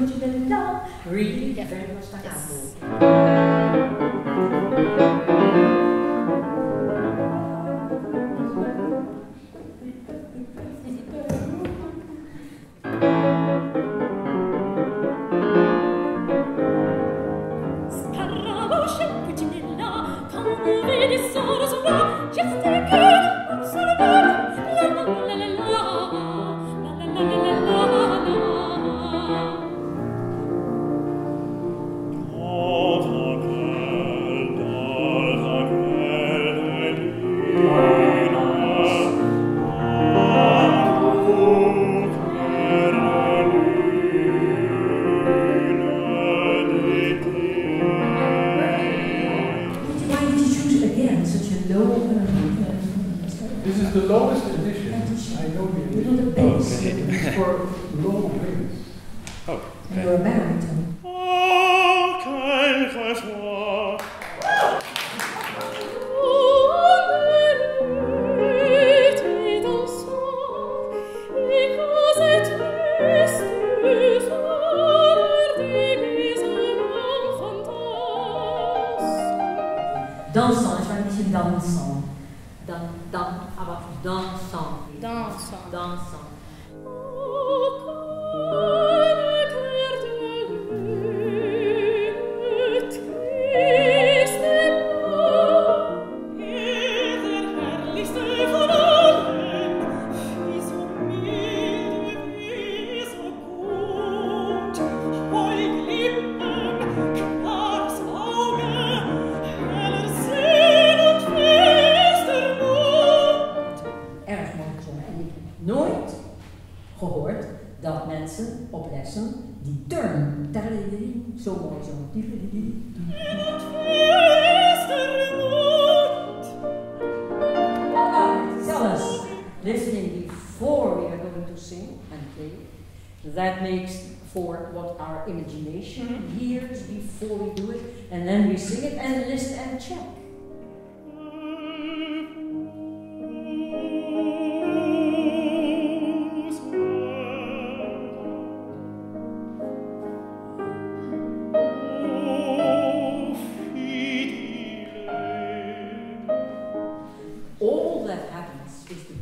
originalità really yeah. very much yes. Scarabosce, cucinella, come vedi solo sopra, just take This is the lowest edition. I know the You know the edition. bass. It's for low winds. Oh, and you're a baritone. Oh, quelquefois, et dansant, dansant. Dan, dan, ah, aber dansant. Dansant. Dansant. Oh, dansant. Op lessen die turn, zo mooi. Alright, tell us, listening before we are going to sing and play, that makes for what our imagination mm-hmm. hears before we do it, and then we sing it and listen and check.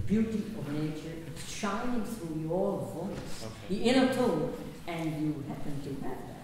Beauty of nature shining through your voice, the inner tone, and you happen to have that.